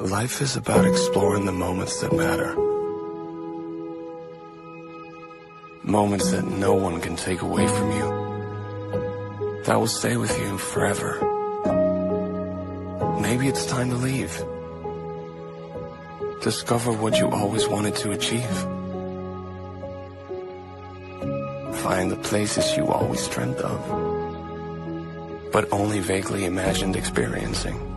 Life is about exploring the moments that matter. Moments that no one can take away from you. That will stay with you forever. Maybe it's time to leave. Discover what you always wanted to achieve. Find the places you always dreamt of, but only vaguely imagined experiencing.